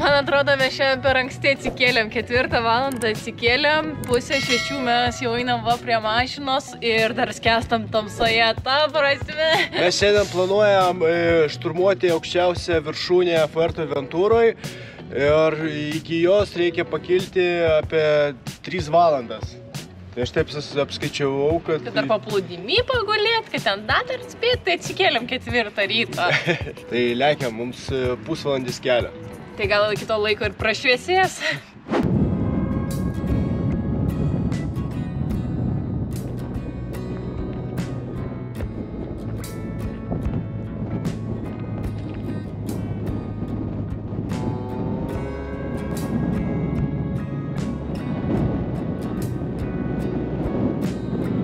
Man atrodo, mes šiandien per anksti atsikėlėm, ketvirtą valandą atsikėlėm, pusę šešių mes jau einam va prie mašinos ir dar skestam tamsoje, ta prasme. Mes šiandien planuojam e, šturmuoti aukščiausią viršūnę Fuerteventūroje ir iki jos reikia pakilti apie 3 valandas. Tai aš taip apskaičiavau, kad... Kad dar paplūdimy pagulėt, kad ten dar dar spėt, tai atsikėlėm ketvirtą ryto. Tai lekiam mums e, pusvalandis kelio. Tai gal iki to laiko ir prašviesės.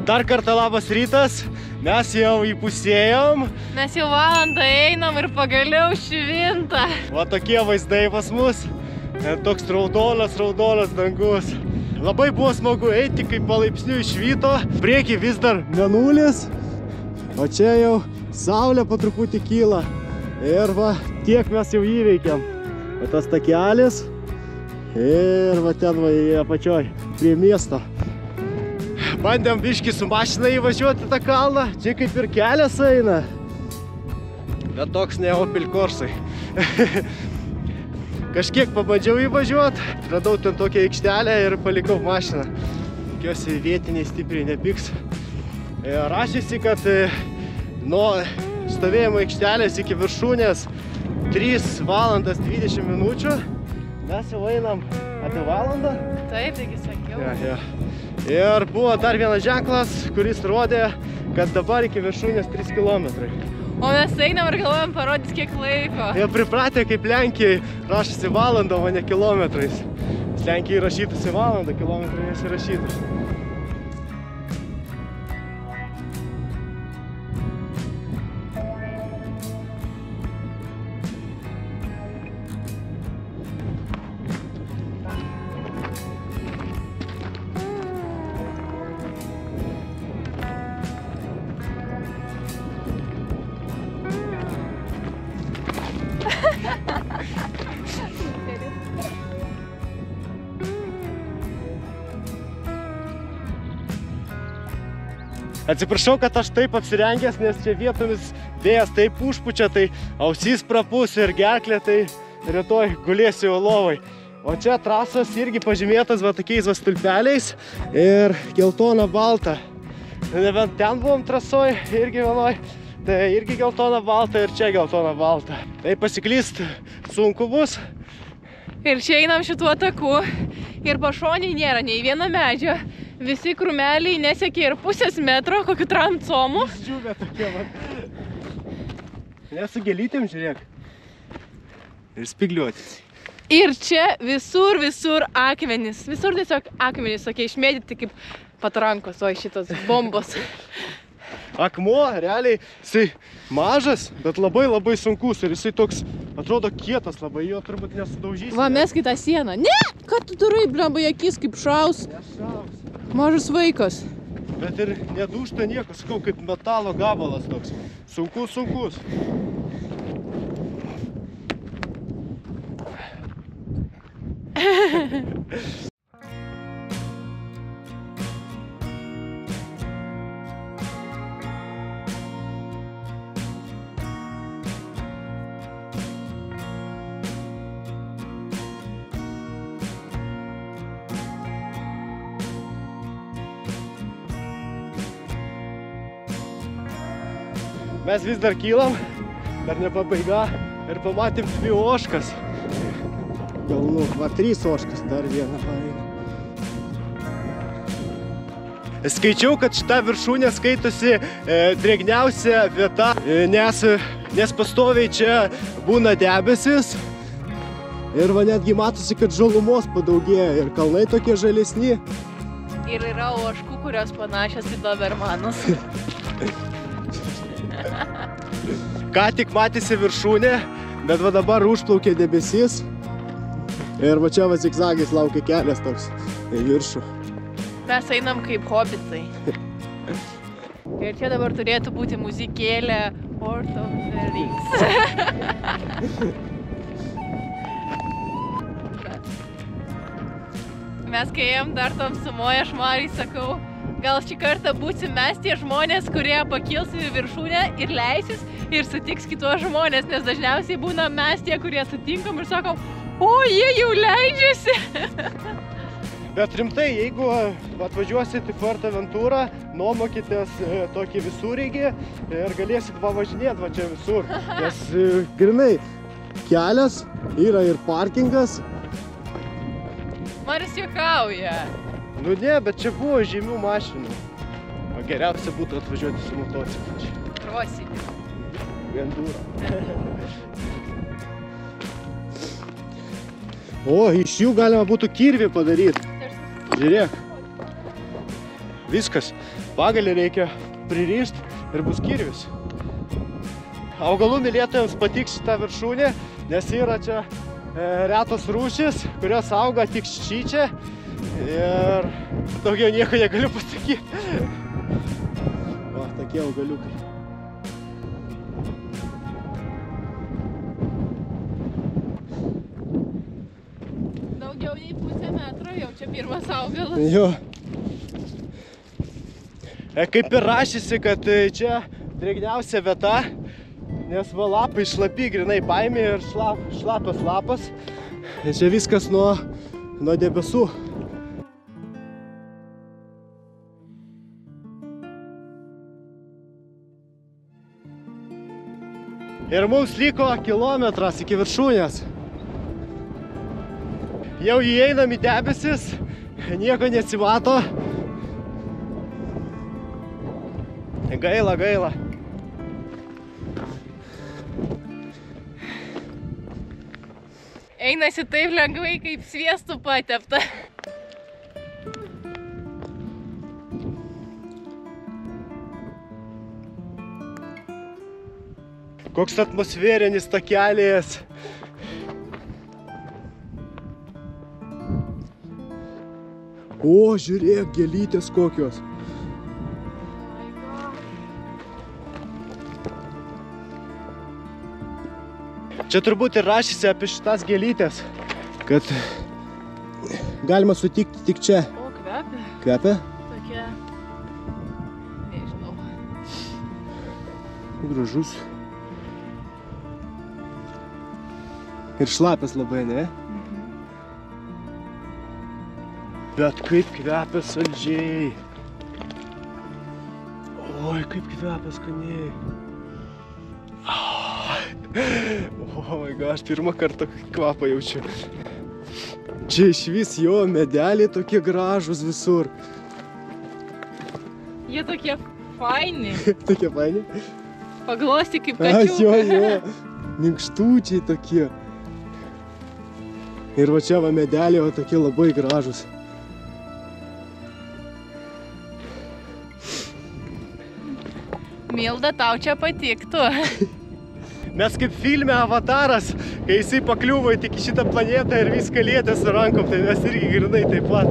Dar kartą labas rytas, mes jau įpusėjom. Mes jau valandą einam ir pagaliau švinta. Va tokie vaizdai pas mus. E, Toks raudonas, raudonas dangus. Labai buvo smagu eiti, kaip palaipsniui išvyto. Prieki vis dar menulis, o čia jau saulė po truputį kyla. Ir va, tiek mes jau įveikėm. Va tas takelis. Ir va ten va apačioj, prie miesto. Bandėm biški su mašina įvažiuoti tą kalną. Čia kaip ir kelias eina. Bet toks ne Opel Corsai. Kažkiek pabandžiau įvažiuoti, radau ten tokią aikštelę ir palikau mašiną. Tikiuosi vietiniai stipriai nepiks. E, Rašysi, kad e, nuo stovėjimo aikštelės iki viršūnės 3 valandas 20 minučių. Mes jau einam apie valandą. Taip, taigi sakiau. Ja, ja. Ir buvo dar vienas ženklas, kuris rodė, kad dabar iki viršūnės 3 km. O mes einam ir galvojam parodys kiek laiko. Jie pripratę kaip Lenkijai rašysi valandą, o ne kilometrais. Lenkijai rašytųsi valandą, kilometrai nesirašytų. Atsiprašau, kad aš taip apsirengęs, nes čia vietomis vėjas taip užpučia, tai ausys prapus ir gerklė, tai rytoj gulėsiu lovai. O čia trasos irgi pažymėtas va tokiais va stulpeliais ir geltona balta. Nebent ten buvom trasoj, irgi vienoj, tai irgi geltona balta ir čia geltona balta. Tai pasiklyst sunku bus. Ir čia einam šituo taku ir pašoniai nėra nei vieno medžio. Visi krumeliai nesiekia ir pusės metro, kokiu trancomu. Džiūvė tokia va. Nesu gelytėm, žiūrėk. Ir spigliuotis. Ir čia visur, visur akmenys. Visur tiesiog akmenys tokie išmėdyti kaip patrankos, o šitos bombos. Akmuo, realiai, jisai mažas, bet labai labai sunkus ir jisai toks, atrodo, kietas labai, jo turbūt nesudaužys. Va, mes kitą sieną. Ne! Ką tu darai, blemba, į akis kaip šaus? Nešaus. Mažas vaikas. Bet ir nedūšta nieko, sakau, kaip metalo gabalas toks. Sunkus, sunkus. Mes vis dar kylam, dar ne pabaiga ir pamatėm dvi oškas. Galnu, va trys oškas, dar vieną pareina. Skaičiau, kad šita viršūnė skaitosi e, drėgniausia vieta, e, nes, nes pastoviai čia būna debesis. Ir va netgi matosi, kad žalumos padaugėja ir kalnai tokie žalesni. Ir yra oškų, kurios panašios į dobermanus. Ką tik matėsi viršūnė, bet va dabar užplaukė debesis. Ir va čia va zigzagais laukia kelias toks į viršų. Mes einam kaip hobitai. Ir čia dabar turėtų būti muzikėlė Port of the Rings. Mes kai ėjom dar tam sumoje, aš Marai sakau, gal šį kartą būsim mes tie žmonės, kurie pakils į viršūnę ir leisis ir sutiks kitos žmonės, nes dažniausiai būna mes tie, kurie sutinkam ir sakom, o jie jau leidžiasi. Bet rimtai, jeigu atvažiuosit į Fuerteventurą, nuomokitės e, tokį visureigį ir galėsit pavažinėti va čia visur. Nes e, grinai kelias, yra ir parkingas. Maris juokauja. Nu ne, bet čia buvo žymių mašinų. O geriausia būtų atvažiuoti su motociklu čia. Krosinį. Enduro. O, iš jų galima būtų kirvį padaryti. Žiūrėk. Viskas. Pagalį reikia pririšti ir bus kirvis. Augalų mylėtojams patiks šitą viršūnę, nes yra čia e, retos rūšis, kurios auga tik šyčia. Ir daugiau nieko negaliu pasakyti. Va, tokie augaliukai. Daugiau nei pusę metro, jau čia pirmas augalas. Jo. E, kaip ir rašysi, kad e, čia drėgniausia vieta, nes va lapai šlapi, grinai paėmė ir šlap, šlapas lapas. Ir čia viskas nuo, nuo debesų. Ir mums liko kilometras iki viršūnės. Jau įeinam į debesis, nieko nesimato. Gaila, gaila. Einasi taip lengvai, kaip sviestų patepta. Koks atmosferinis takelis. O, žiūrėk, gėlytės kokios. Čia turbūt ir rašysi apie šitas gėlytės, kad galima sutikti tik čia. O, kvepia. Kvepia? Tokia. Nežinau. Gražus. Ir šlapės labai, ne? Bet kaip kvepia saldžiai. Oi, kaip kvepia skaniai. O, my god, aš pirmą kartą kvapą jaučiu. Čia iš vis jo medeliai tokie gražus visur. Jie tokie faini. Tokie faini. Paglosti kaip A, jo, kačiukai. jo. Minkštučiai tokie. Ir va čia va medeliai, va tokie labai gražus. Milda, tau čia patiktų. Mes kaip filme Avataras, kai jisai pakliuvo į tik į šitą planetą ir viską lietė su rankom, tai mes irgi grinai taip pat.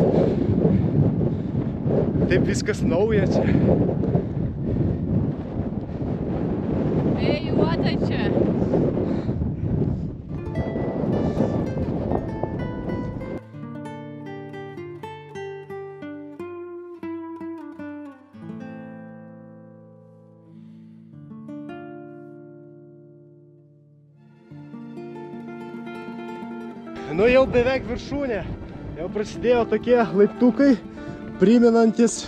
Taip viskas nauja čia. Jau beveik viršūnė. Jau prasidėjo tokie laiptukai, priminantis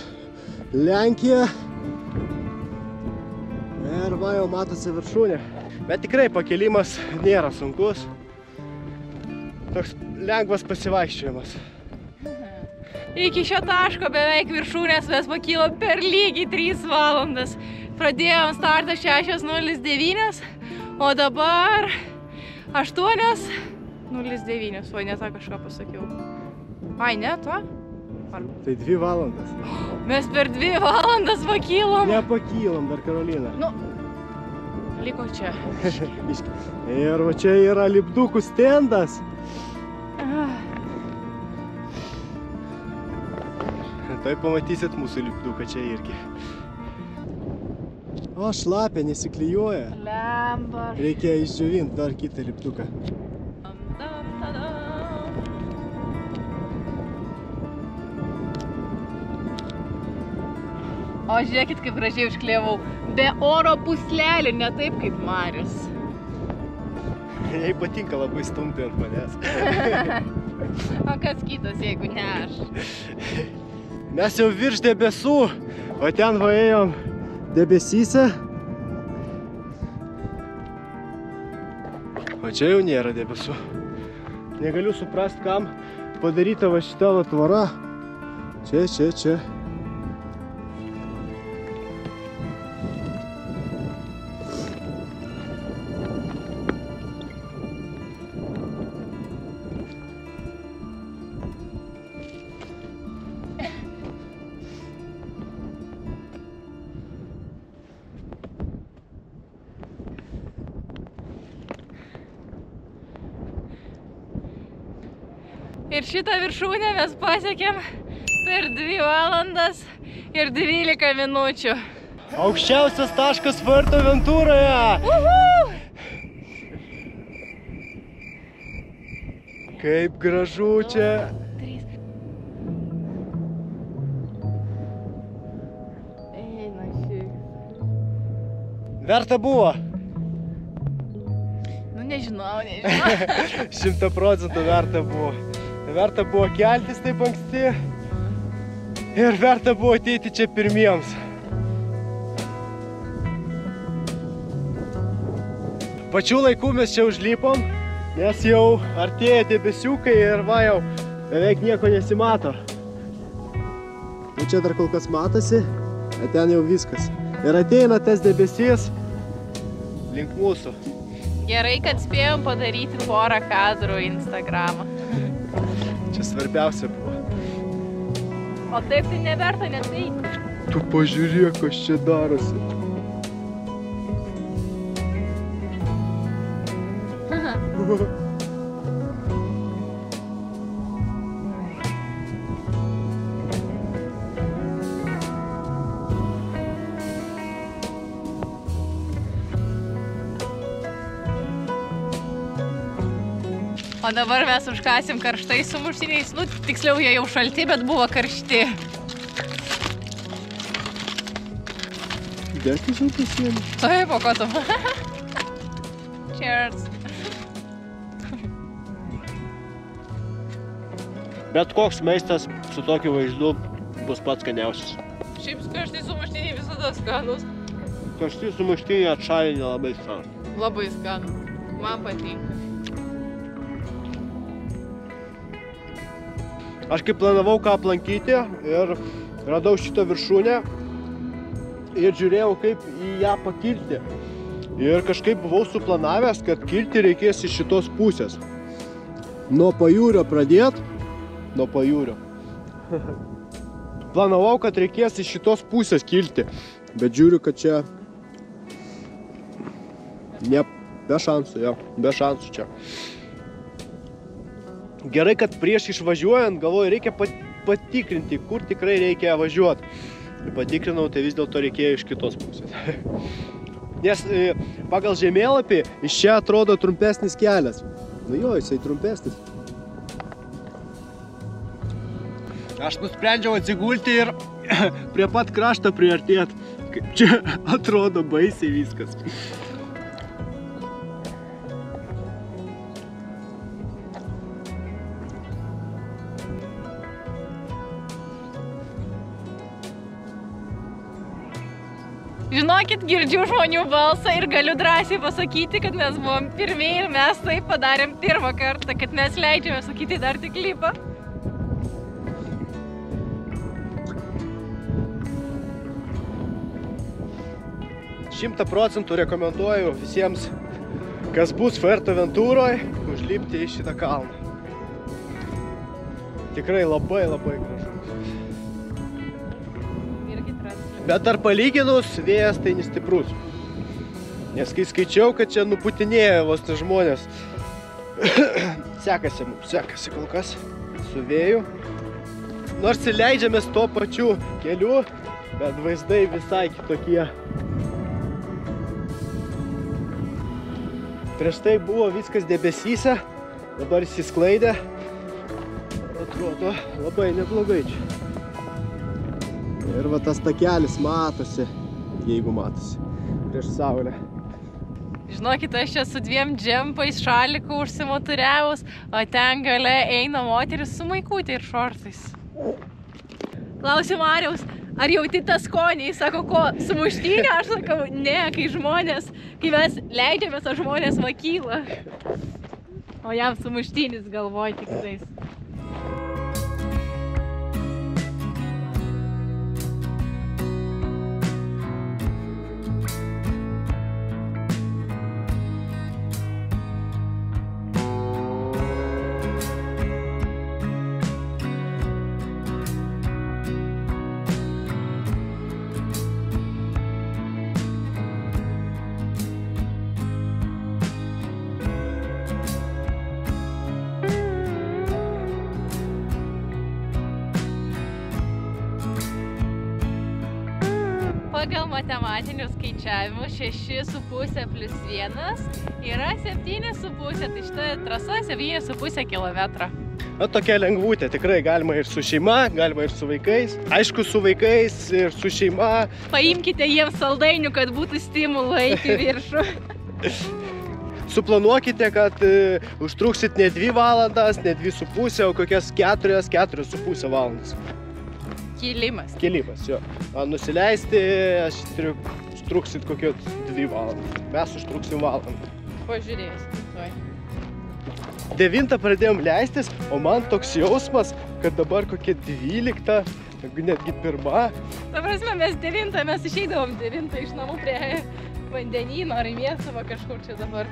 Lenkiją. Ir va jau matosi viršūnė. Bet tikrai pakelimas nėra sunkus. Toks lengvas pasivaikščiojimas. Iki šio taško beveik viršūnės mes pakilom per lygiai 3 valandas. Pradėjom startą 6.09, o dabar 8.09. O ne tą kažką pasakiau. Ai, ne, to? Tai dvi valandas. Mes per 2 valandas pakilom. Nepakylam dar Karolina. Nu, liko čia. Ir va čia yra lipdukų stendas. Tai pamatysit mūsų lipduką čia irgi. O, šlapia, nesiklijuoja. Lemba. Reikia išdžiovinti dar kitą liptuką. O žiūrėkit, kaip gražiai užklievau. Be oro puslelį, ne taip kaip Marius. Jai patinka labai stumti ant manęs. O kas kitas, jeigu ne aš? Mes jau virš debesų, o ten vaėjom debesyse. O čia jau nėra debesų. Negaliu suprast, kam padaryta va šita va tvara. Čia, čia, čia. Viršūnę mes pasiekėm per 2 valandas ir 12 minučių. Aukščiausias taškas Fuerteventūroje. Uhu! Kaip gražu čia. Verta buvo. Nu nežinau, nežinau. Šimta procentų verta buvo. Verta buvo keltis taip anksti. Ir verta buvo ateiti čia pirmiems. Pačiu laiku mes čia užlipom, nes jau artėja debesiukai ir va jau beveik nieko nesimato. Nu čia dar kol kas matosi, o ten jau viskas. Ir ateina tas debesys link mūsų. Gerai, kad spėjom padaryti porą kadrų į Instagramą. Čia svarbiausia buvo. O taip tai neverta net eiti. Tu pažiūrėk, kas čia darosi. O dabar mes užkasim karštai su muštiniais. Nu, tiksliau, jie jau šalti, bet buvo karšti. Dėkis jau pasiemi. Taip, o ko tu? Cheers. Bet koks maistas su tokiu vaizdu bus pats skaniausias. Šiaip karštai su muštiniai visada skanus. Kažtai sumuštinį atšalinį labai skanų. Labai skanus. Man patinka. Aš kaip planavau ką aplankyti ir radau šitą viršūnę ir žiūrėjau kaip į ją pakilti. Ir kažkaip buvau suplanavęs, kad kilti reikės iš šitos pusės. Nuo pajūrio pradėt. Nuo pajūrio. Planavau, kad reikės iš šitos pusės kilti. Bet žiūriu, kad čia... Ne, be šansų, jo, be šansų čia. Gerai, kad prieš išvažiuojant, galvoju, reikia pat- patikrinti, kur tikrai reikia važiuoti. Patikrinau, tai vis dėlto reikėjo iš kitos pusės. Nes e, pagal žemėlapį iš čia atrodo trumpesnis kelias. Nu jo, jisai trumpesnis. Aš nusprendžiau atsigulti ir prie pat krašto priartėti. Kaip čia atrodo baisiai viskas. Žinokit, girdžiu žmonių balsą ir galiu drąsiai pasakyti, kad mes buvom pirmieji ir mes tai padarėm pirmą kartą, kad mes leidžiame sakyti dar tik lypą. Šimta procentų rekomenduoju visiems, kas bus Fuerteventūroje, užlipti į šitą kalną. Tikrai labai labai gražu. Bet ar palyginus, vėjas tai nestiprus. Nes kai skaičiau, kad čia nuputinėjo vos tai žmonės. sekasi mums, sekasi kol kas su vėju. Nors įleidžiamės tuo pačiu keliu, bet vaizdai visai kitokie. Prieš tai buvo viskas debesyse, dabar įsisklaidė. Atrodo labai neblogai čia. Ir va tas takelis matosi, jeigu matosi, prieš saulę. Žinokit, aš čia su dviem džempais šalikų užsimoturiavus, o ten gale eina moteris su maikutė ir šortais. Klausiu Mariaus, ar jauti tą skonį? Jis sako, ko, sumuštinė? Aš sakau, ne, kai žmonės, kai mes leidžiamės, o žmonės makyla. O jam sumuštinis galvoj tik tais. Pagal matematinius skaičiavimus 6,5 plus 1 yra 7,5, tai šita trasa 7,5 km. Na, tokia lengvutė, tikrai galima ir su šeima, galima ir su vaikais. Aišku, su vaikais ir su šeima. Paimkite jiems saldainių, kad būtų stimulų eiti į viršų. Suplanuokite, kad e, užtruksit ne 2 valandas, ne 2,5, o kokias 4, 4,5 valandas. Kilimas. Kilimas, jo. Nusileisti, aš turiu, užtruksit kokios 2 valandas. Mes užtruksim valandą. Pažiūrėsim. tuoj. 9 pradėjom leistis, o man toks jausmas, kad dabar kokia 12, netgi pirma. Ta prasme, mes 9, mes išeidavom 9 iš namų prie vandenyno ar į miestą kažkur čia dabar.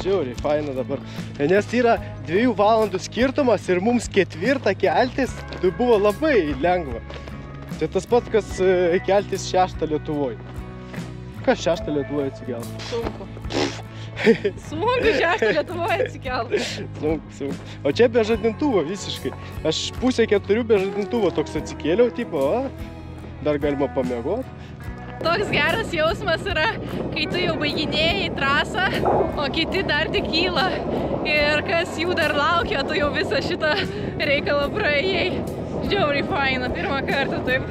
Žiauriai, faina dabar. Nes yra 2 valandų skirtumas ir mums ketvirtą keltis, tai buvo labai lengva. Tai tas pats, kas e, keltis šeštą Lietuvoje. Kas šeštą Lietuvoje atsikelti? Sunku. Sunku šeštą Lietuvoje atsikelti. Sunku, sunku. O čia be žadintuvo visiškai. Aš pusę keturių be žadintuvo toks atsikėliau, tipo, o, dar galima pamiegoti. Toks geras jausmas yra, kai tu jau baiginėjai trasą, o kiti dar tik kyla. Ir kas jų dar laukia, tu jau visą šitą reikalą praėjai. Žiauriai faina, pirmą kartą taip.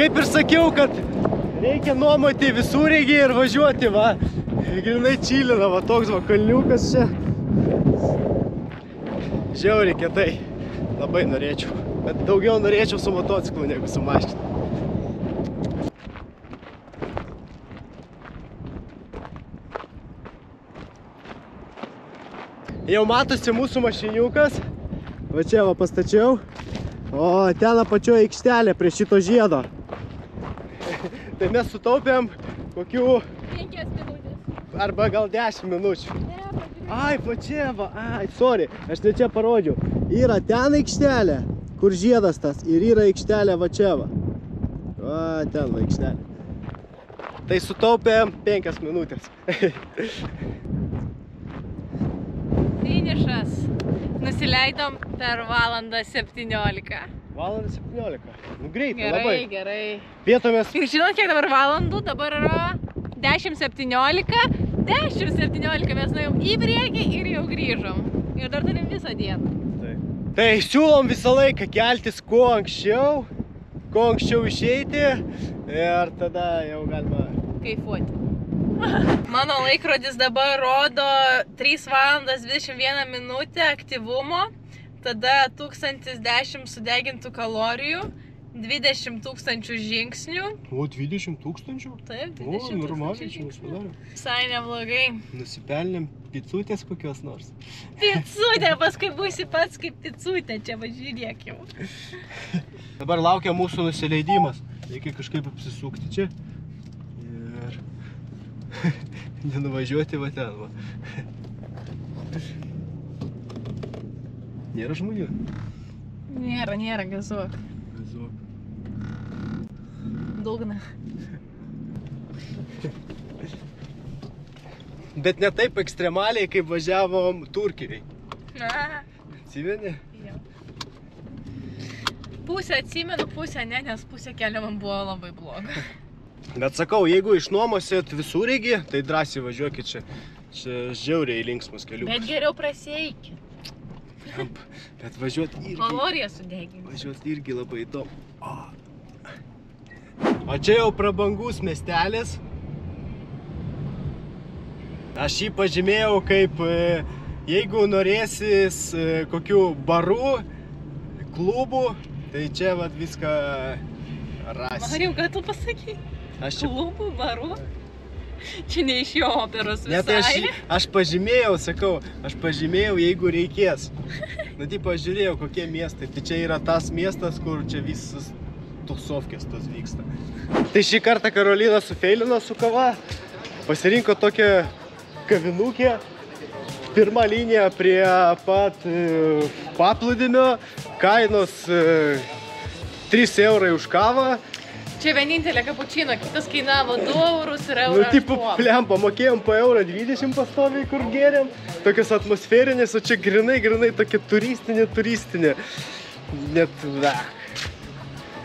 Kaip ir sakiau, kad reikia nuomoti visureigį ir važiuoti, va. Grinai čilina, va toks va kalniukas čia. Žiauriai kietai. Labai norėčiau. Bet daugiau norėčiau su motociklu negu su mašina. Jau matosi mūsų mašiniukas. Va čia va pastačiau. O ten apačioje aikštelė prie šito žiedo. Tai mes sutaupėm kokių 5 minutės. arba gal 10 minučių. Ne. Ai, va čia va, ai, sorry, aš ne čia parodžiau. Yra ten aikštelė, kur žiedas tas, ir yra aikštelė va čia va. Va, ten va aikštelė. Tai sutaupėm 5 minutės. Finišas. Nusileidom per valandą 17. Valandą 17. Nu greitai, Gerai, labai. gerai. Vietomis Ir žinot, kiek dabar valandų? Dabar yra 10.17. 10.17 mes nuėjom į priekį ir jau grįžom. Ir dar turim visą dieną. Tai siūlom visą laiką keltis kuo anksčiau, kuo anksčiau išeiti ir tada jau galima. Kaifuoti. Mano laikrodis dabar rodo 3 valandas 21 minutę aktyvumo, tada 1010 sudegintų kalorijų, 20 tūkstančių žingsnių. O, 20 tūkstančių? Taip, O, 20 normaliai tūkstančių čia žingsnių. pasidarė. Visai neblogai. Nusipelnėm picutės kokios nors. Picutė, paskui būsi pats kaip picutė, čia važiuok jau. Dabar laukia mūsų nusileidimas. Reikia kažkaip apsisukti čia. Ir nenuvažiuoti va ten va. Nėra žmonių. Nėra, nėra, gazuok. Gazuok. Dugna. Bet ne taip ekstremaliai, kaip važiavom Turkijai. Na, Atsimeni? jau. Pusę atsimenu, pusę ne, nes pusę kelio man buvo labai bloga. Bet sakau, jeigu išnuomosit visureigį, tai drąsiai važiuokit čia. Čia žiauriai linksmas keliukas. Bet geriau prasieiki. Bet važiuot irgi, Kaloriją sudegini. važiuot irgi labai įdomu. O. o čia jau prabangus miestelis. Aš jį pažymėjau kaip, e, jeigu norėsis e, kokių barų, klubų, tai čia vat viską rasi. Mariau, ką tu pasakai? Aš čia Klubų, barų? Čia ne iš jo operos visai. Ne, tai aš, aš pažymėjau, sakau, aš pažymėjau, jeigu reikės. Na, tai pažiūrėjau, kokie miestai. Tai čia yra tas miestas, kur čia visas tusovkės tos vyksta. Tai šį kartą Karolina sufeilino su kava. Pasirinko tokią kavinukę. Pirma linija prie pat e, paplūdimio. Kainos e, 3 eurai už kavą. Čia vienintelė kapučino, kitas kainavo 2 eurus ir Nu, eurą. tipo, plem, pamokėjom po eurą 20 pastoviai, kur geriam. Tokios atmosferinės, o čia grinai, grinai tokia turistinė, turistinė. Net, na.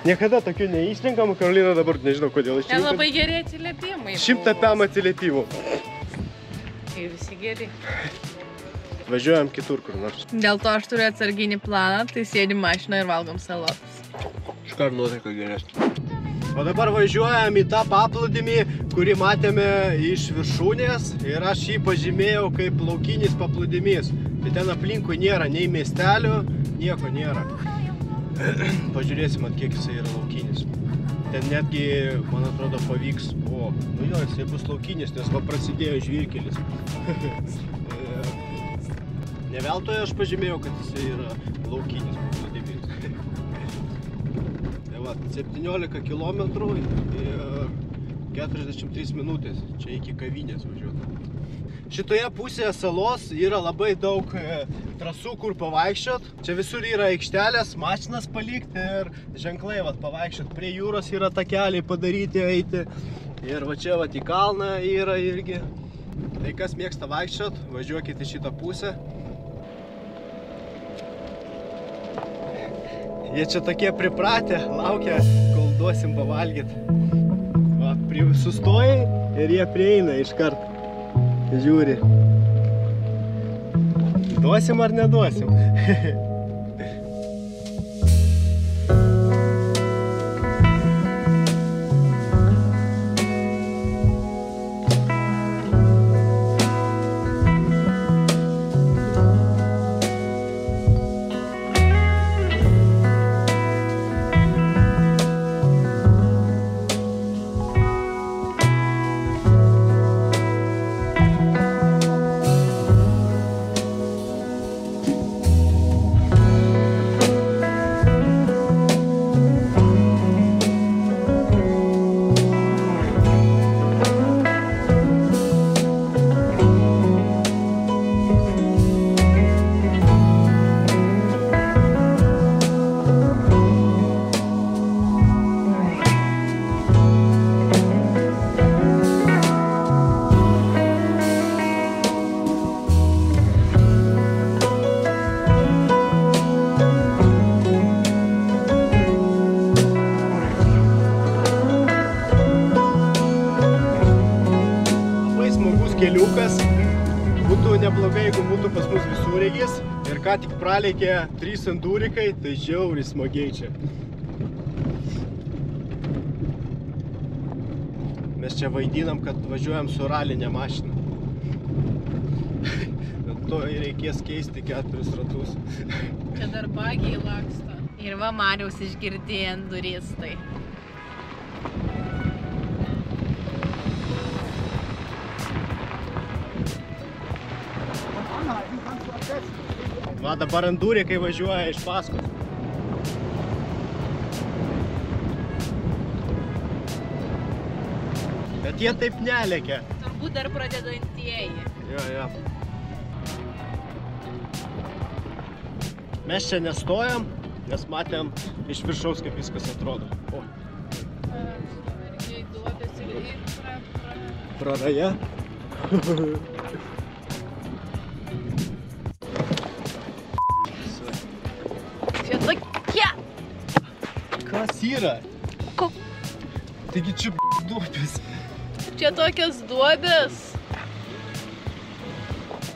Niekada tokių neišrinkam, Karolina dabar nežinau kodėl Ten išrinkam. labai geri atsiliepimai. Šimtą pem atsiliepimų. Ir visi geri. Važiuojam kitur kur nors. Dėl to aš turiu atsarginį planą, tai sėdim mašinoje ir valgom salotus. Iškart nuotaika geresnė. O dabar važiuojam į tą paplūdimį, kurį matėme iš viršūnės ir aš jį pažymėjau kaip laukinis paplūdimys. Tai ten aplinkui nėra nei miestelių, nieko nėra. Pažiūrėsim, at kiek jisai yra laukinis. Ten netgi, man atrodo, pavyks. O, nu jo, jisai bus laukinis, nes va prasidėjo žvyrkelis. ne veltui aš pažymėjau, kad jisai yra laukinis va, 17 km ir 43 minutės. Čia iki kavinės važiuoti. Šitoje pusėje salos yra labai daug e, trasų, kur pavaikščiot. Čia visur yra aikštelės, mašinas palikti ir ženklai, va, pavaikščiot. Prie jūros yra takeliai padaryti, eiti. Ir va čia, va, į kalną yra irgi. Tai kas mėgsta vaikščiot, važiuokit į šitą pusę. Jie čia tokie pripratę, laukia, kol duosim pavalgyti. Va, sustojai ir jie prieina iš karto. Žiūri. Duosim ar neduosim? Būtų neblogai, jeigu būtų pas mus visureigis. Ir ką tik praleikė trys endurikai, tai žiauriai smagiai čia. Mes čia vaidinam, kad važiuojam su ralinė mašina. To ir reikės keisti keturis ratus. Čia dar bagiai laksto. Ir va Mariaus išgirdė enduristai. Va dabar endurikai važiuoja iš paskos. Bet jie taip nelekia. Turbūt dar pradedantieji. Jo, jo. Mes čia nestojam, nes matėm iš viršaus, kaip viskas atrodo. O, praraja. Čia tokie. Kas yra? Ko- Taigi čia duobės. Čia tokios duobės.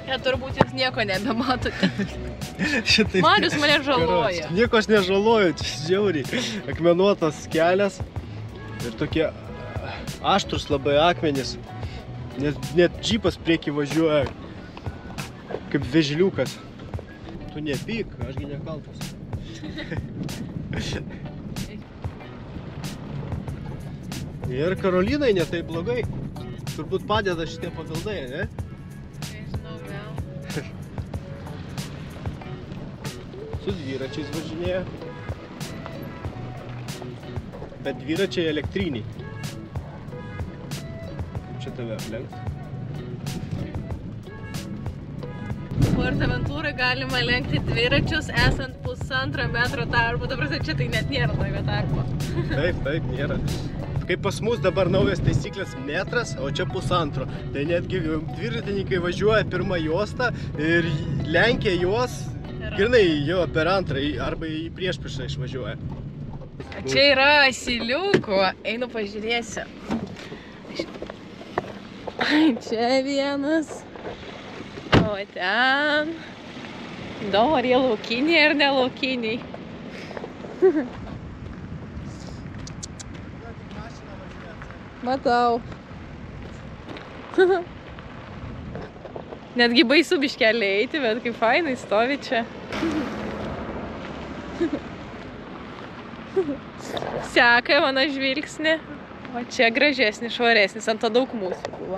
Ja, turbūt jūs nieko nebematote. Šitaip. Marius mane žaloja. Karoč, Nieko aš nežaloju, čia žiauriai. Akmenuotas kelias ir tokie aštrus labai akmenys. Net, net džipas prieki važiuoja kaip vežliukas. Tu nepyk, ašgi nekaltas. Ir Karolinai netai blogai. Turbūt padeda šitie papildai, ne? Nežinau, gal. Su dviračiais važinėja. Bet dviračiai elektriniai. Čia tave aplenks. Portamentūrai galima lenkti dviračius esant pusantro metro tarpu. Dabar čia tai net nėra tokio tarpo. Taip, taip, nėra. Kaip pas mus dabar naujas taisyklės metras, o čia pusantro. Tai netgi dviratininkai važiuoja pirmą juostą ir lenkia juos, grinai jo per antrą arba į priešpriešą išvažiuoja. Čia yra asiliukų. Einu pažiūrėsiu. Čia vienas. O ten. Įdomu, ar jie laukiniai ar nelaukiniai. Matau. Netgi baisu biškelį eiti, bet kaip fainai stovi čia. Seka mano žvilgsnį. O čia gražesnis, švaresnis, ant to daug mūsų buvo.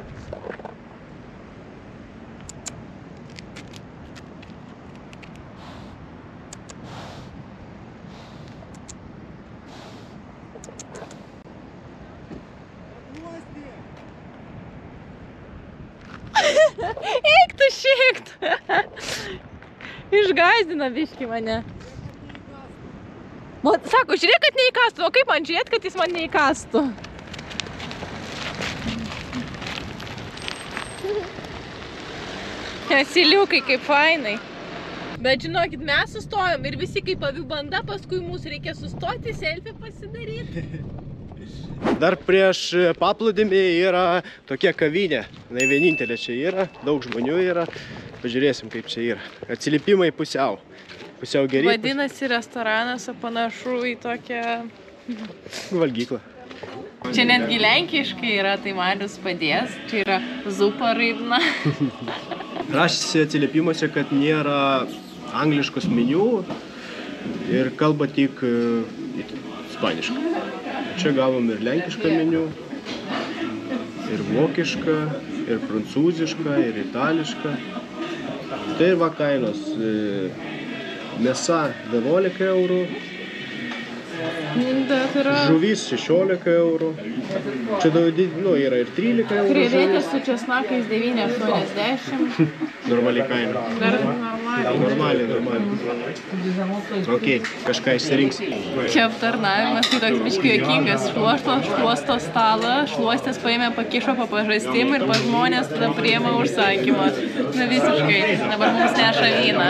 Išgazdina biški mane. Mat, sako, žiūrėk, kad neįkastų. O kaip man žiūrėt, kad jis man neįkastų? Asiliukai, kaip fainai. Bet žinokit, mes sustojom ir visi kaip avių banda, paskui mūsų reikia sustoti, selfie pasidaryti. Dar prieš paplūdimį yra tokia kavinė. Jis vienintelė čia yra, daug žmonių yra. Pažiūrėsim, kaip čia yra. Atsiliepimai pusiau. Pusiau geri. Vadinasi restoranas, o panašu į tokią... valgyklą. Čia netgi lenkiškai yra, tai Marius padės. Čia yra zupa raidna. Rašysi atsiliepimuose, kad nėra angliškos meniu ir kalba tik e, ispaniškai. Čia gavom ir lenkišką meniu, ir vokišką, ir prancūzišką, ir itališką. Tai va kainos. e, Mėsa 11 eurų, Bet yra... žuvis 16 eurų. Čia daug, di- nu, yra ir 13 eurų. Krevetės su česnakais 9,80. Normali kaina. Dar normaliai. Normaliai, normaliai. Ok, kažką išsirinks. Čia aptarnavimas tai toks biški jokingas. Šluosto, šluosto stalą, šluostės paėmė, pakišo po pažastim ir pas žmonės tada priema užsakymą. Na visiškai. Dabar mums neša vyną.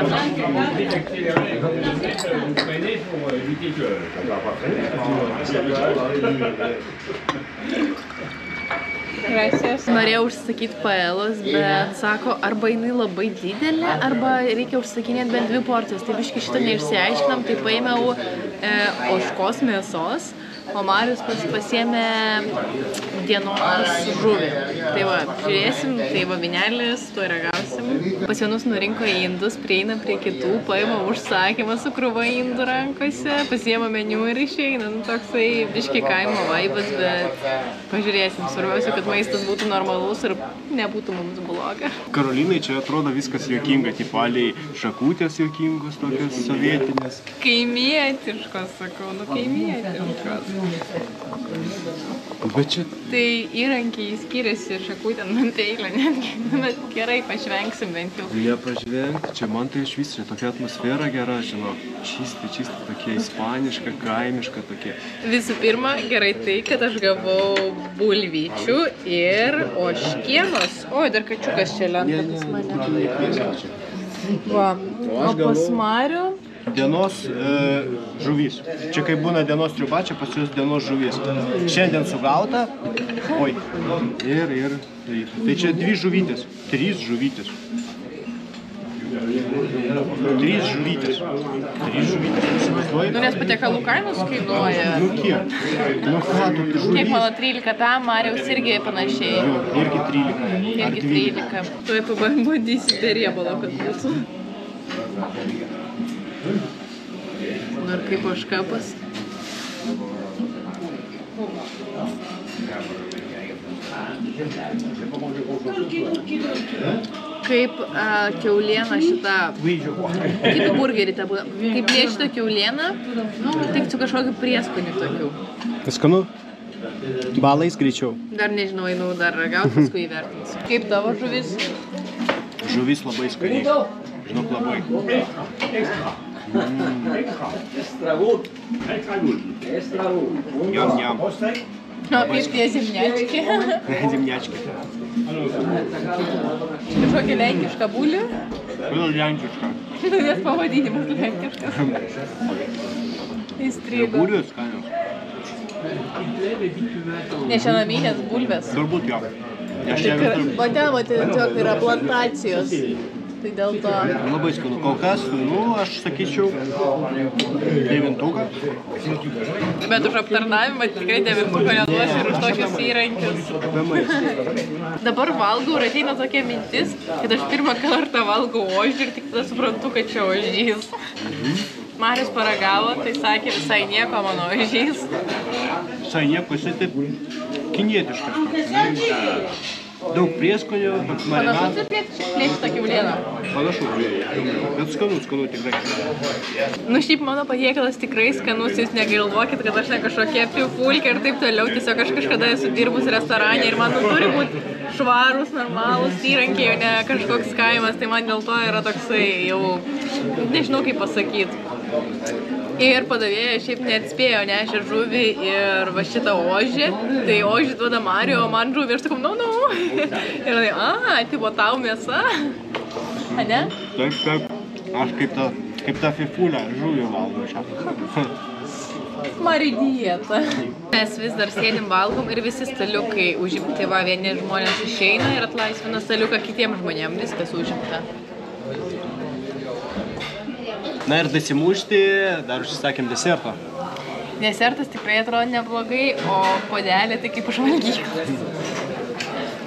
Gracias. Norėjau užsakyti paelos, bet sako, arba jinai labai didelė, arba reikia užsakinėti bent dvi porcijas. Tai biškai šitą neišsiaiškinam, tai paėmiau e, oškos mėsos, o Marius pas, pasiėmė dienos žuvį. Tai va, žiūrėsim, tai va vinelis, tuo ragausim. Pas vienus nurinko indus, prieina prie kitų, paima užsakymą su krūva indų rankose, pasiema meniu ir išeina. Nu, toksai biški kaimo vaibas, bet pažiūrėsim. Svarbiausia, kad maistas būtų normalus ir nebūtų mums bloga. Karolinai čia atrodo viskas juokinga, tipaliai šakutės juokingos, tokios sovietinės. Kaimietiškos, sakau, nu kaimietiškos. Bet čia Tai įrankiai skiriasi ir šakutė nuo peilio netgi. Bet gerai, pažvengsim bent jau. nepažvengti, čia man tai iš vis čia tokia atmosfera gera, žinau. Čisti, čisti, tokia ispaniška, kaimiška tokia. Visų pirma, gerai tai, kad aš gavau bulvyčių ir oškienos. Oi, dar kačiukas čia lenta pas mane. Va. O O pas Mariu. Dienos e, žuvis. Čia kai būna dienos triuba, čia pas jūs dienos žuvis. Šiandien sugauta. Oi. Ir, ir. Tai, tai čia dvi žuvytės. Trys žuvytės. Trys žuvytės. Trys žuvytės. Nu, nes patiekalų kainos kainuoja. Nu kiek? Nu ką tu Kiek žuvis? mano 13 tam, Mariaus irgi panašiai. Jo, irgi 13. Ar Irgi 12. 13. Tu pabandysi be riebalo, kad būtų. Nu ir kaip oškapas. Kaip a, keuliena šita, kaip burgerį būna, kaip plėšta keuliena, nu, tik su kažkokiu prieskoniu tokiu. Skanu? Balais greičiau. Dar nežinau, einu dar ragauti, paskui įvertinsiu. Kaip tavo žuvis? Žuvis labai skaniai. Žinok, labai. Jam, jam. O kaip tie zemniački? Zemniački. Kažkokia lenkiška bulė? Kodėl lenkiška? Nes pavadinimas lenkiškas. Įstrigo. Bulvės skanios. Ne čia naminės bulvės. Turbūt jo. Aš čia. O ten, va, tiesiog yra plantacijos. Tai dėl to. Labai skanu. Kol kas, nu, aš sakyčiau, devintuką. Bet už aptarnavimą tikrai devintuko neduosiu ir už tokius įrankius. Dabar valgau ir ateina tokia mintis, kad aš pirmą kartą valgau ožį ir tik tada suprantu, kad čia ožys. Marius paragavo, tai sakė visai nieko mano ožys. Visai nieko, jisai taip kinietiškas. toks. Daug prieskonių, toks Panašus marinatas. į plėštą kiaulieną. Panašu. Bet skanu, skanu tikrai. Nu šiaip mano patiekalas tikrai skanus, jūs negalvokit, kad aš ne kažkokia pifulkė ir taip toliau. Tiesiog aš kažkada esu dirbus restorane ir man nu, turi būti švarūs, normalūs įrankiai, o ne kažkoks kaimas. Tai man dėl to yra toksai jau, nežinau kaip pasakyti. Ir padavėja šiaip neatspėjo, nešė žuvį ir va šitą ožį. Tai ožį duoda Mario, o man žuvį. Aš sakau, nu, nu. Ir tai, a, tai buvo tau mėsa. A ne? Taip, taip. Aš kaip ta, kaip ta fifulė žuvį valgau šią. Mari dieta. Mes vis dar sėdim valgom ir visi staliukai užimti. Va, vieni žmonės išeina ir atlaisvina staliuką kitiems žmonėms. Viskas užimta. Na ir dasimušti, dar užsisakėm deserto. Desertas tikrai atrodo neblogai, o podelė tai kaip iš valgyklos.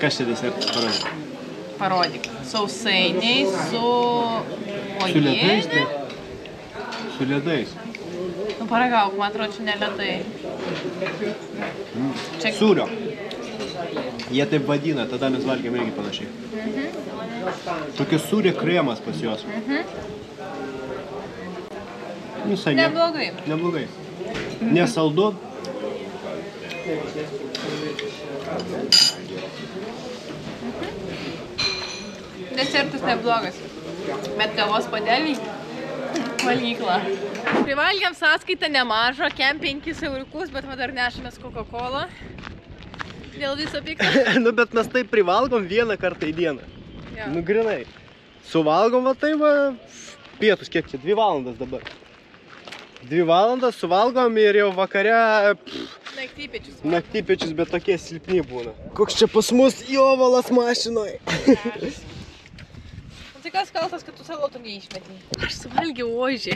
Kas čia desertas parodė? Parodyk. Sausainiai su... Su ledais, tai? Su ledais. Nu, paragauk, man atrodo, čia neledai. Čia Sūrio. Jie taip vadina, tada mes valgėm irgi panašiai. Tokia sūrė kremas pas juos. Visai ne. neblogai. Neblogai. Nesaldu. Desertas neblogas. Bet kavos padeliai. Valgykla. Privalgėm sąskaitą nemažą, kem 5 euriukus, bet va dar nešamės Coca-Cola. Dėl viso pikto. nu bet mes taip privalgom vieną kartą į dieną. Jo. Nu grinai. Suvalgom va tai va pietus, kiek čia, dvi valandas dabar. Dvi valandas suvalgom ir jau vakare pff, Naktypečius. naktypečius, bet tokie silpni būna. Koks čia pas mus jovalas mašinoje. Nu, Tai kas kaltas, kad tu salotų neišmetį? Aš suvalgiau ožį.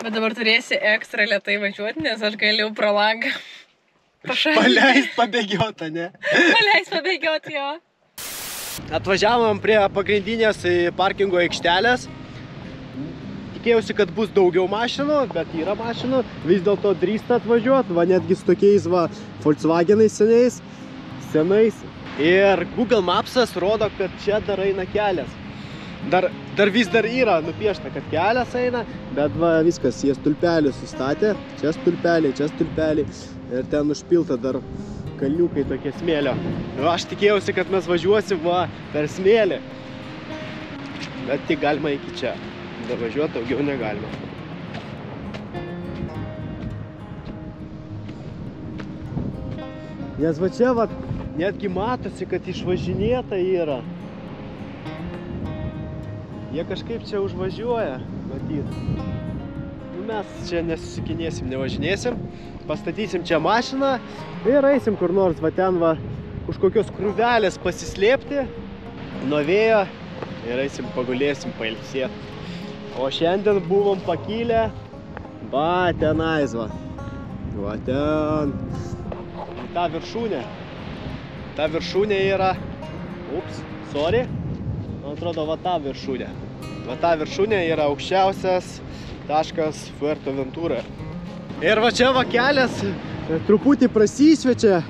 Bet dabar turėsi ekstra lietai važiuoti, nes aš galėjau pro langą. Pašalinti. Paleist pabėgiotą, ne? Paleis pabėgioti jo. Atvažiavom prie pagrindinės e, parkingo aikštelės. Tikėjausi, kad bus daugiau mašinų, bet yra mašinų. Vis dėlto drįsta atvažiuoti, va netgi su tokiais va Volkswagenais seniais, senais. Ir Google Mapsas rodo, kad čia dar eina kelias. Dar, dar vis dar yra nupiešta, kad kelias eina, bet va viskas, jie stulpelį sustatė, čia stulpeliai, čia stulpeliai. ir ten užpilta dar kalniukai tokie smėlio. Nu, aš tikėjausi, kad mes važiuosim va per smėlį. Bet tik galima iki čia. Davažiuoti daugiau negalima. Nes va čia va netgi matosi, kad išvažinėta yra. Jie kažkaip čia užvažiuoja, matyt. Nu, mes čia nesusikinėsim, nevažinėsim. Pastatysim čia mašiną ir eisim kur nors va ten va už kokios krūvelės pasislėpti nuo vėjo ir eisim pagulėsim pailsėti. O šiandien buvom pakilę, va tenais va. Va ten. Į tą viršūnę. Ta viršūnė yra, ups, sorry, man atrodo, va ta viršūnė. Va ta viršūnė yra aukščiausias taškas Fuerteventura. Ir va čia va kelias truputį prasisvečia,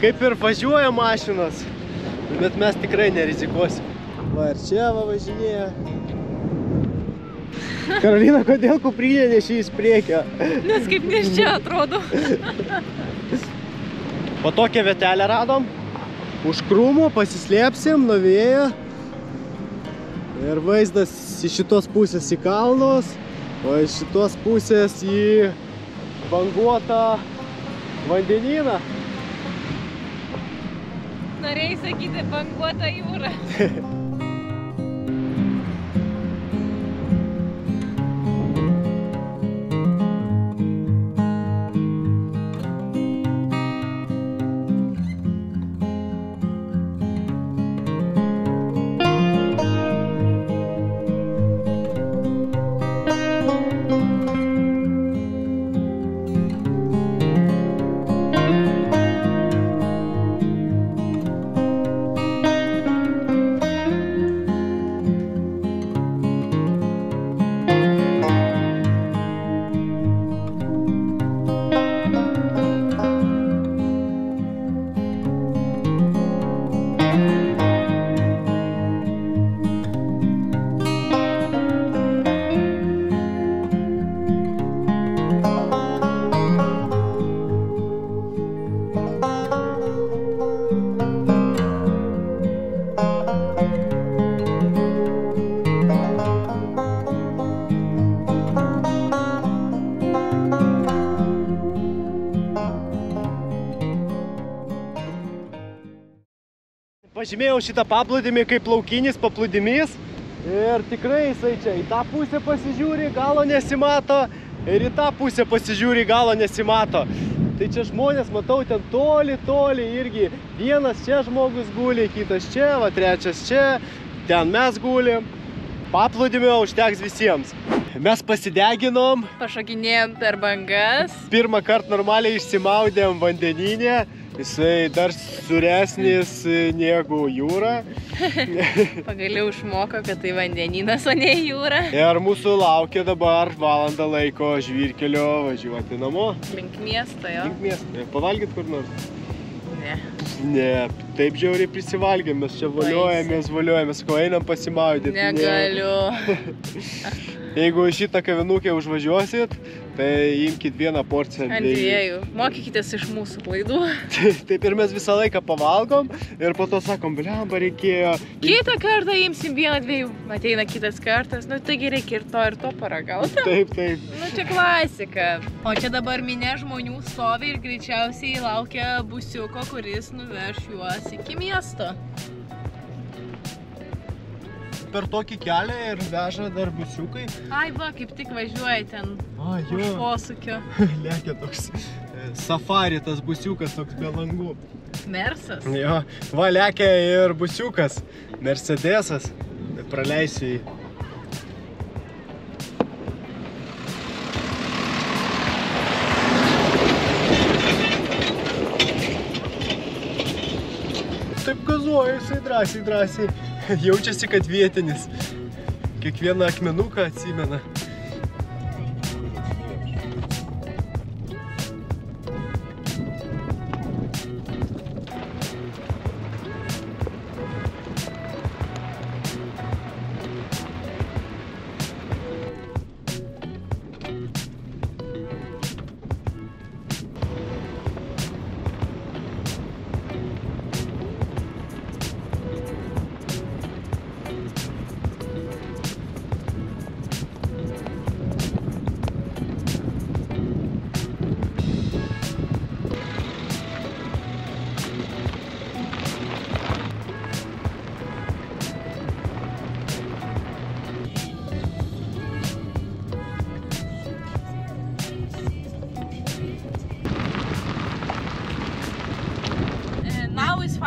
kaip ir važiuoja mašinos, bet mes tikrai nerizikuosim. Va ir čia va važinėja. Karolina, kodėl kuprinė neši į priekio? Nes kaip nes čia atrodo. Po tokią vietelę radom. Už krūmų pasislėpsim nuo vėjo. Ir vaizdas iš šitos pusės į kalnus, o iš šitos pusės į banguotą vandenyną. Norėjai sakyti banguotą jūrą. Pažymėjau šitą paplūdimį kaip laukinis paplūdimis ir tikrai jisai čia į tą pusę pasižiūri, galo nesimato ir į tą pusę pasižiūri, galo nesimato. Tai čia žmonės, matau, ten toli, toli irgi. Vienas čia žmogus guli, kitas čia, va trečias čia, ten mes gulim. Paplūdimio užteks visiems. Mes pasideginom, Pašokinėjom per bangas. pirmą kartą normaliai išsimaudėm vandeninė. Jisai dar suresnis negu jūra. Pagaliau išmoko, kad tai vandeninas, o ne jūra. Ir mūsų laukia dabar valandą laiko žvyrkelio važiuoti namo. Link miesto jo. Link miestą. Pavalgyt kur nors? Ne. Ne, taip žiauriai prisivalgėm, mes čia valiuojamės, valiuojamės, ko einam pasimaudyti. Negaliu. Jeigu šitą kavinukę užvažiuosit, tai imkit vieną porciją Ant dviejų. Mokykitės iš mūsų klaidų. Taip ir mes visą laiką pavalgom ir po to sakom, blemba reikėjo. Kitą kartą imsim vieną dviejų. Ateina kitas kartas. Nu taigi reikia ir to, ir to paragauti. Taip, taip. Nu čia klasika. O čia dabar minė žmonių stovi ir greičiausiai laukia busiuko, kuris nuveš juos iki miesto. Per tokį kelią ir veža dar busiukai. Ai va, kaip tik važiuoja ten A, už posūkio. lekia toks e, safari, tas busiukas toks be langų. Mersas. Jo, va lekia ir busiukas, Mercedesas, praleisi jį. Jisai drąsiai, drąsiai. Jaučiasi, kad vietinis. Kiekvieną akmenuką atsimena.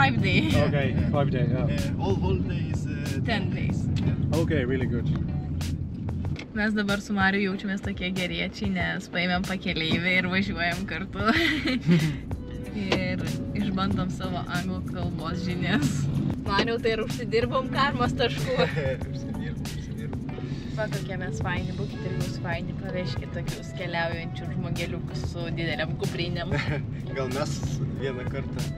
Five day. Okay, five days. Yeah. Uh, all holidays. Uh, Ten days. Okay, really good. Mes dabar su Mariu jaučiamės tokie geriečiai, nes paėmėm pakeleivį ir važiuojam kartu. ir išbandom savo anglų kalbos žinias. Maniau, tai ir užsidirbom karmos taškų. užsidirbu, užsidirbu. Va, kokie mes faini, būkite ir jūs faini, pavežkite tokius keliaujančius žmogeliukus su dideliam kuprinėm, Gal mes vieną kartą.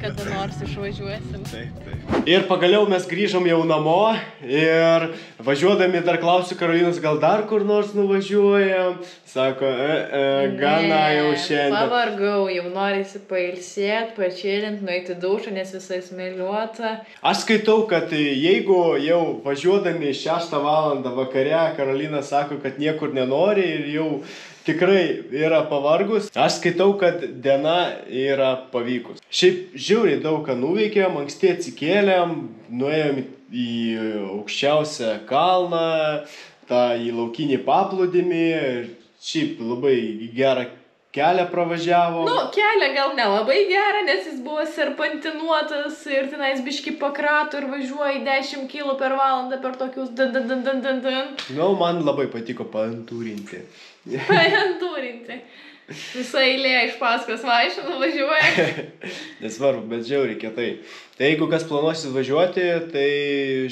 Kada nors išvažiuosim. Taip, taip. Ir pagaliau mes grįžom jau namo ir važiuodami dar klausiu Karolinos, gal dar kur nors nuvažiuojam. Sako, e, e, gana jau šiandien. Pavargau, jau norisi pailsėti, pačilinti, nueiti dušą, nes visai smėliuota. Aš skaitau, kad jeigu jau važiuodami 6 val. vakare Karolina sako, kad niekur nenori ir jau tikrai yra pavargus, aš skaitau, kad diena yra pavykus. Šiaip žiauriai daug ką nuveikėm, anksti atsikėlėm, nuėjom į- aukščiausią kalną, tą į laukinį paplūdimį, šiaip labai gerą kelią pravažiavom. Nu, kelią gal nelabai gerą, nes jis buvo serpantinuotas ir tenais biški pakratų ir važiuoja 10 km per valandą per tokius dan dan dan dan dan dan. Nu, man labai patiko pantūrinti. Pajanturinti. Visa eilė iš paskos mašinų važiuoja. Nesvarbu, bet žiauriai kietai. Tai jeigu kas planuosit važiuoti, tai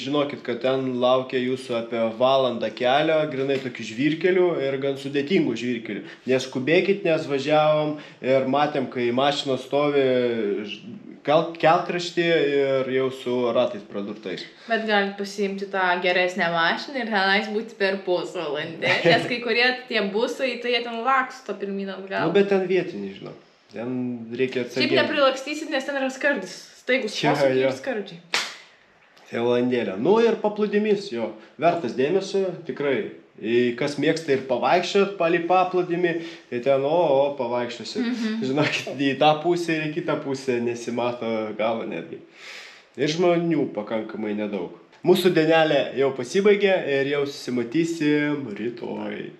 žinokit, kad ten laukia jūsų apie valandą kelio, grinai tokių žvirkelių ir gan sudėtingų žvirkelių. Neskubėkit, nes važiavom ir matėm, kai mašinos stovi kel- kelkraštį ir jau su ratais pradurtais. Bet galit pasiimti tą geresnę mašiną ir tenais būti per pusvalandį. Nes kai kurie tie busai, tai jie ten laksto pirmyn atgal. nu, bet ten vietiniai, žinau. Ten reikia Šiaip atsargiai. neprilakstysit, nes ten yra skardis. Staigus posūkiai ir skardžiai. Tai valandėlė. Nu ir paplūdimis jo. Vertas dėmesio, tikrai. Kas mėgsta ir pavaikščiot palį paplūdimį, tai ten, o, o pavaikščiosi. Mm -hmm. Žinokit, į tą pusę ir į kitą pusę nesimato galo netgi. Ir žmonių pakankamai nedaug. Mūsų dienelė jau pasibaigė ir jau susimatysim rytoj.